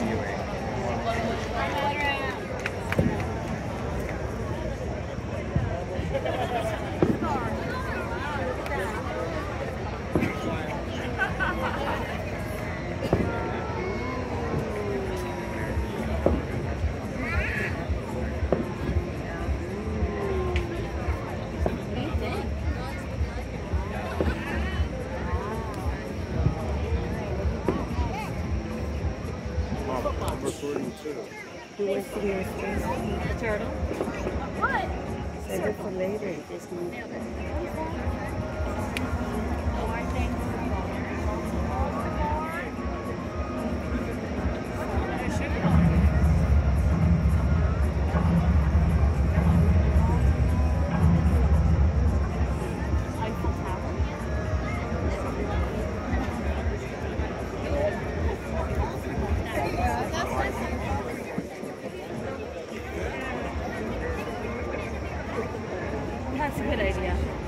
independent I'm recording too. You want to see your face? Turtle. What? Save it for later. a good idea.